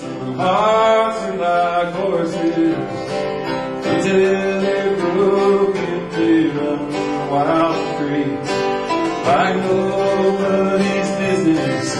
Hearts are like horses until they're broken, run wild free. Like nobody's business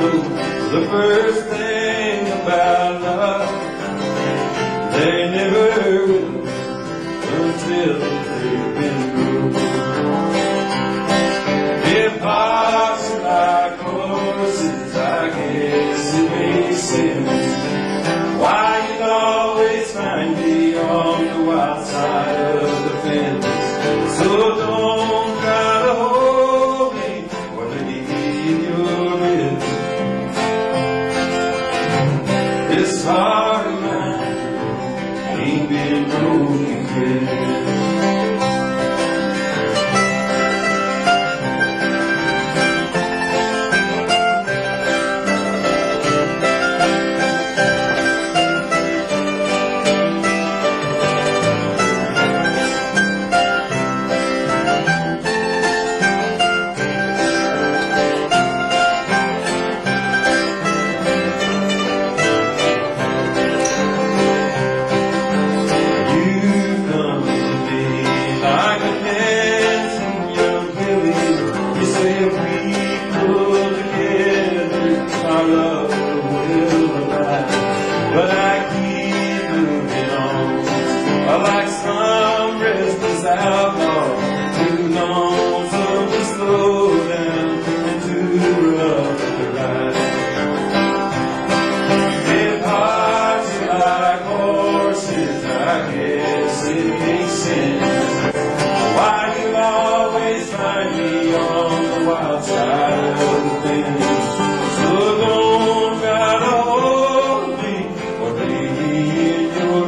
hearts the first thing about love. They never will until they've been through. If are like horses, I guess it makes sense. Why you'd always find me on the wild side heart of mine ain't been broken yet. I. Why you always find me on the wild side of? So don't try to hold me or me in your.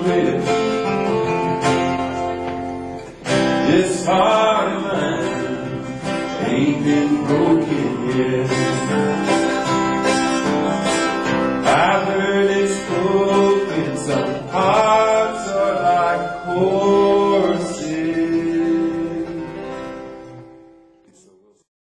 This heart of mine ain't been broken yet.